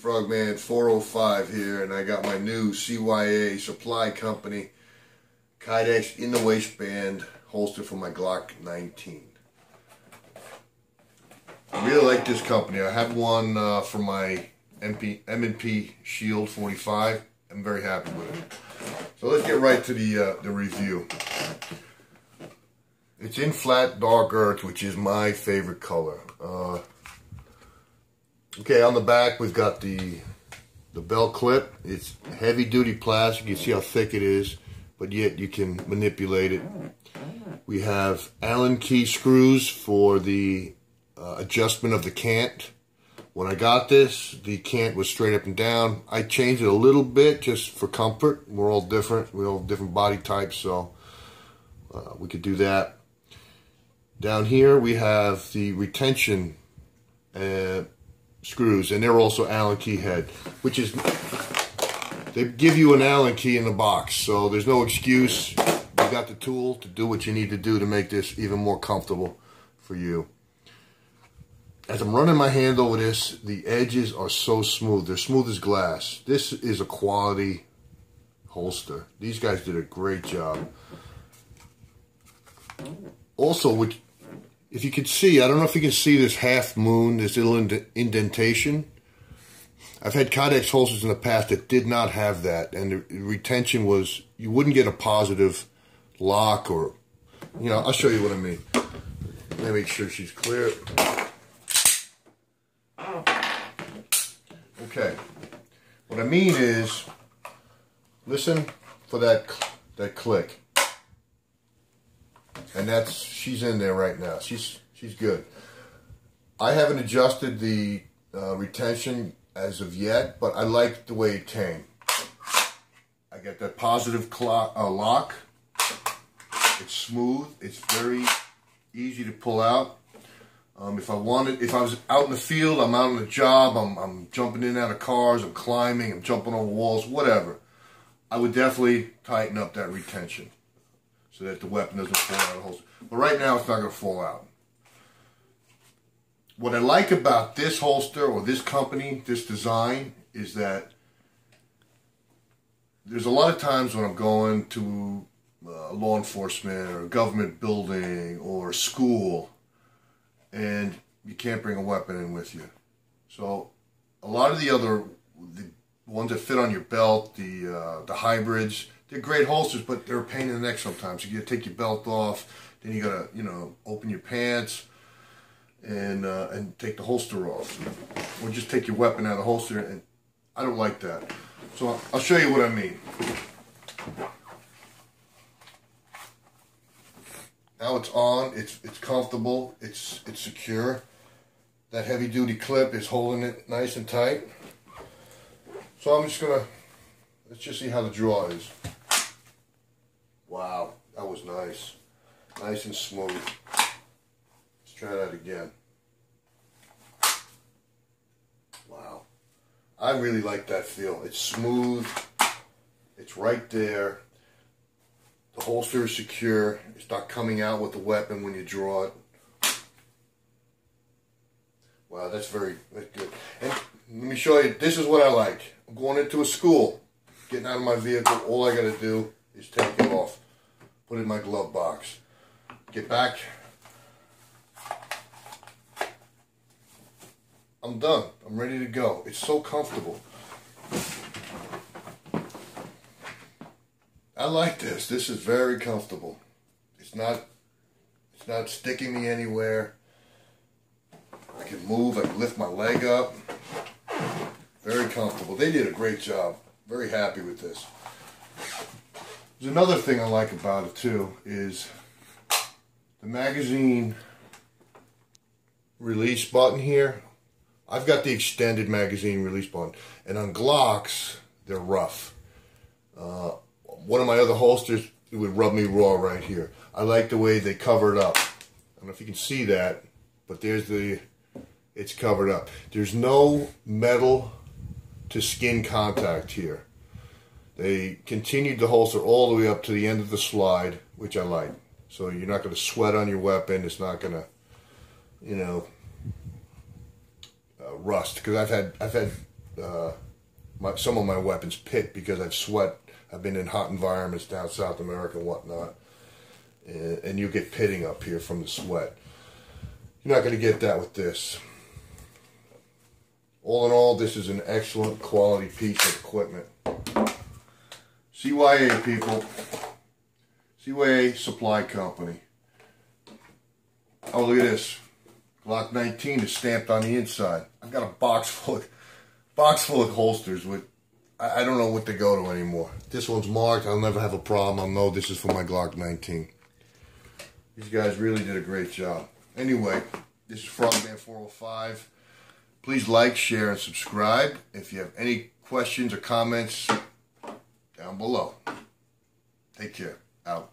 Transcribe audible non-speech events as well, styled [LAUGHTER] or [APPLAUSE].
Frogman 405 here, and I got my new CYA Supply Company Kydex in the waistband holster for my Glock 19. I really like this company. I had one uh, for my MP, M&P Shield 45. I'm very happy with it. So let's get right to the uh, the review. It's in flat dark earth, which is my favorite color. Uh, Okay, on the back we've got the the belt clip. It's heavy duty plastic. You see how thick it is, but yet you can manipulate it. We have Allen key screws for the uh, adjustment of the cant. When I got this, the cant was straight up and down. I changed it a little bit just for comfort. We're all different. We all have different body types, so uh, we could do that. Down here we have the retention uh, screws, and they're also Allen key head, which is they give you an Allen key in the box, so there's no excuse. You got the tool to do what you need to do to make this even more comfortable for you. As I'm running my hand over this, the edges are so smooth. They're smooth as glass. This is a quality holster. These guys did a great job. Also, which if you can see, I don't know if you can see this half moon, this little ind indentation. I've had Kydex holsters in the past that did not have that, and the retention was, you wouldn't get a positive lock or, you know, I'll show you what I mean. Let me make sure she's clear. Okay. What I mean is, listen for that, that click and that's she's in there right now. She's she's good. I haven't adjusted the uh, retention as of yet, but I like the way it came. I get that positive clock, uh, lock. It's smooth. It's very easy to pull out. Um, if I wanted, if I was out in the field, I'm out on a job, I'm, I'm jumping in and out of cars, I'm climbing, I'm jumping over walls, whatever. I would definitely tighten up that retention so that the weapon doesn't fall out of the holster. But right now, it's not going to fall out. What I like about this holster or this company, this design, is that there's a lot of times when I'm going to uh, law enforcement or a government building or school and you can't bring a weapon in with you. So a lot of the other the ones that fit on your belt, the uh, the hybrids, they're great holsters, but they're a pain in the neck sometimes. You gotta take your belt off, then you gotta, you know, open your pants and uh, and take the holster off, or just take your weapon out of the holster. And I don't like that. So I'll show you what I mean. Now it's on. It's it's comfortable. It's it's secure. That heavy duty clip is holding it nice and tight. So I'm just gonna let's just see how the draw is. Wow, that was nice. Nice and smooth. Let's try that again. Wow. I really like that feel. It's smooth. It's right there. The holster is secure. It's not coming out with the weapon when you draw it. Wow, that's very that's good. And let me show you, this is what I like. I'm going into a school, getting out of my vehicle. All I got to do is take it off put it in my glove box. Get back. I'm done. I'm ready to go. It's so comfortable. I like this. This is very comfortable. It's not it's not sticking me anywhere. I can move, I can lift my leg up. Very comfortable. They did a great job. Very happy with this. There's another thing I like about it too is the magazine release button here. I've got the extended magazine release button, and on Glocks they're rough. Uh, one of my other holsters it would rub me raw right here. I like the way they cover it up. I don't know if you can see that, but there's the it's covered up. There's no metal to skin contact here. They continued the holster all the way up to the end of the slide, which I like. So you're not going to sweat on your weapon. It's not going to, you know, uh, rust. Because I've had I've had uh, my, some of my weapons pit because I've sweat. I've been in hot environments down South America and whatnot, and, and you get pitting up here from the sweat. You're not going to get that with this. All in all, this is an excellent quality piece of equipment. CYA people, CYA Supply Company. Oh, look at this. Glock 19 is stamped on the inside. I've got a box [LAUGHS] full of, box full of holsters with, I, I don't know what to go to anymore. This one's marked. I'll never have a problem. I'll know this is for my Glock 19. These guys really did a great job. Anyway, this is Frogman 405. Please like, share, and subscribe. If you have any questions or comments, down below. Take care. Out.